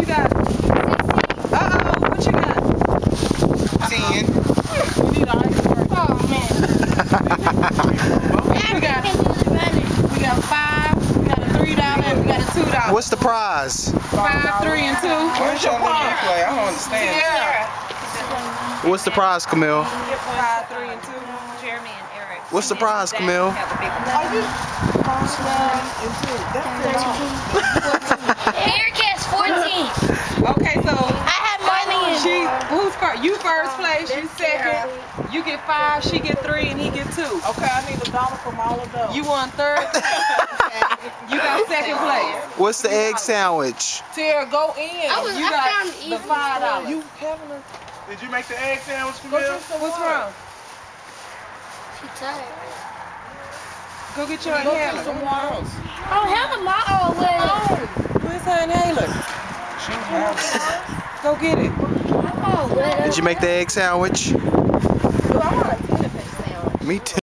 You got? Uh-oh, what you got? 10. You need. Oh, man. What's the prize? Five, three, and two. Where's your play? I don't understand. Yeah. What's the prize, Camille? Five, three, and two. Jeremy and Eric. What's the prize, Camille? Who's first? You first um, place, you second. You get five, she get three, and he get two. Okay, I need a dollar from all of those. You won third. you got second place. What's the egg sandwich? Tara, go in. I was- You I got found the five dollars. You having a Did you make the egg sandwich, go Camille? drink What's wrong? She tired. Go get your Go drink inhaler. some water. I don't have a model with Where's her inhaler? Go get it. Did you make the egg sandwich? I want a tuna fish sandwich. Me too.